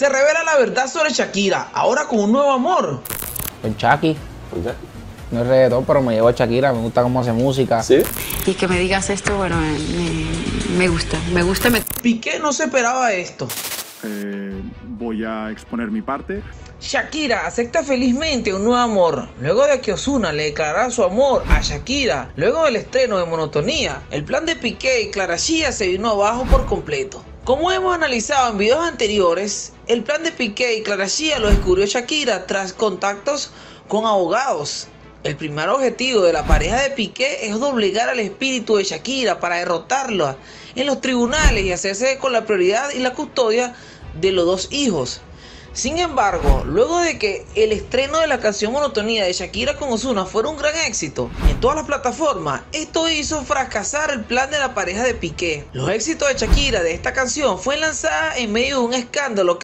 se revela la verdad sobre Shakira, ahora con un nuevo amor. Con Chucky. No es reggaetón, pero me llevo a Shakira, me gusta cómo hace música. ¿Sí? Y que me digas esto, bueno, me, me gusta, me gusta. Me... Piqué no se esperaba esto. Eh, voy a exponer mi parte. Shakira acepta felizmente un nuevo amor, luego de que Osuna le declarara su amor a Shakira, luego del estreno de Monotonía, el plan de Piqué y Clara Chía se vino abajo por completo. Como hemos analizado en videos anteriores, el plan de Piqué y Clara lo descubrió Shakira tras contactos con abogados. El primer objetivo de la pareja de Piqué es doblegar al espíritu de Shakira para derrotarlo en los tribunales y hacerse con la prioridad y la custodia de los dos hijos. Sin embargo, luego de que el estreno de la canción Monotonía de Shakira con Ozuna fuera un gran éxito en todas las plataformas, esto hizo fracasar el plan de la pareja de Piqué. Los éxitos de Shakira de esta canción fue lanzada en medio de un escándalo